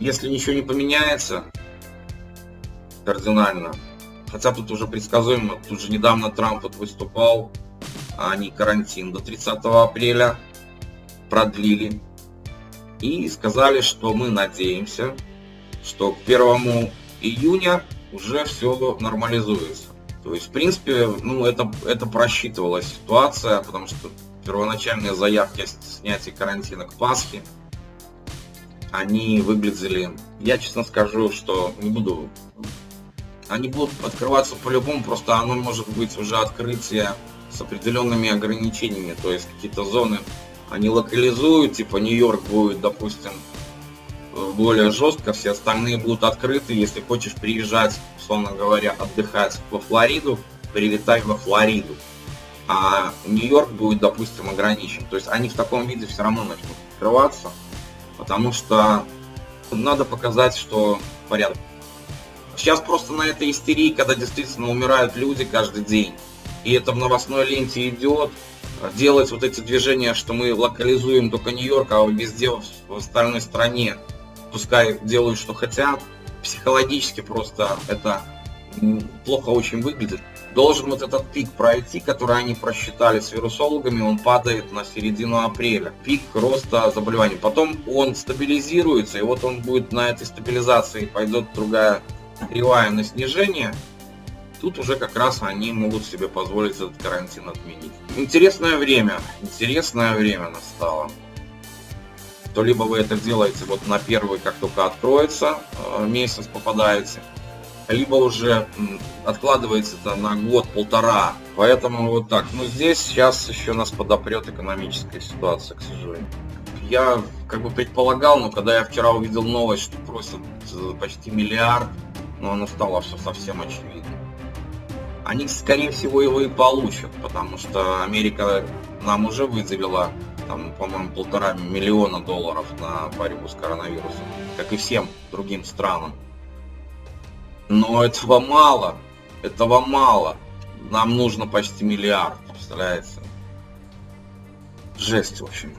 если ничего не поменяется кардинально, хотя тут уже предсказуемо, тут же недавно Трамп вот выступал, а они карантин до 30 апреля продлили и сказали, что мы надеемся, что к 1 июня уже все нормализуется. То есть, в принципе, ну, это, это просчитывалась ситуация, потому что первоначальные заявки о снятии карантина к Пасхе, они выглядели, я честно скажу, что не буду, они будут открываться по-любому, просто оно может быть уже открытие с определенными ограничениями, то есть какие-то зоны они локализуют, типа Нью-Йорк будет, допустим, более жестко, все остальные будут открыты. Если хочешь приезжать, условно говоря, отдыхать во Флориду, прилетай во Флориду. А Нью-Йорк будет, допустим, ограничен. То есть они в таком виде все равно начнут открываться, потому что надо показать, что порядок. Сейчас просто на этой истерии, когда действительно умирают люди каждый день, и это в новостной ленте идет, делать вот эти движения, что мы локализуем только Нью-Йорк, а везде в остальной стране пускай делают, что хотят, психологически просто это плохо очень выглядит. Должен вот этот пик пройти, который они просчитали с вирусологами, он падает на середину апреля. Пик роста заболеваний. Потом он стабилизируется, и вот он будет на этой стабилизации, пойдет другая кривая на снижение. Тут уже как раз они могут себе позволить этот карантин отменить. Интересное время, интересное время настало то либо вы это делаете вот на первый, как только откроется, э, месяц попадаете, либо уже откладывается это на год-полтора. Поэтому вот так. Но здесь сейчас еще нас подопрет экономическая ситуация, к сожалению. Я как бы предполагал, но когда я вчера увидел новость, что просят э, почти миллиард, ну оно стало все совсем очевидно. Они, скорее всего, его и получат, потому что Америка нам уже выделила там, по-моему, полтора миллиона долларов на борьбу с коронавирусом, как и всем другим странам. Но этого мало, этого мало. Нам нужно почти миллиард, представляете? Жесть, в общем.